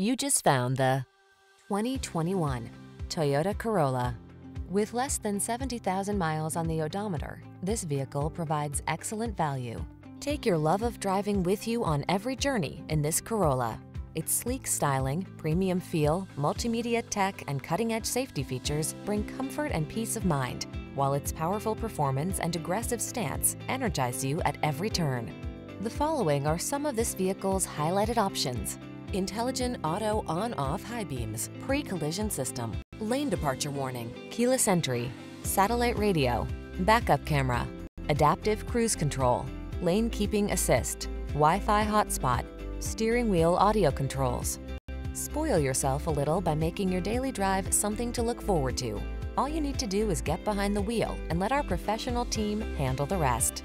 You just found the 2021 Toyota Corolla. With less than 70,000 miles on the odometer, this vehicle provides excellent value. Take your love of driving with you on every journey in this Corolla. Its sleek styling, premium feel, multimedia tech, and cutting-edge safety features bring comfort and peace of mind, while its powerful performance and aggressive stance energize you at every turn. The following are some of this vehicle's highlighted options. Intelligent auto on-off high beams, pre-collision system, lane departure warning, keyless entry, satellite radio, backup camera, adaptive cruise control, lane keeping assist, Wi-Fi hotspot, steering wheel audio controls. Spoil yourself a little by making your daily drive something to look forward to. All you need to do is get behind the wheel and let our professional team handle the rest.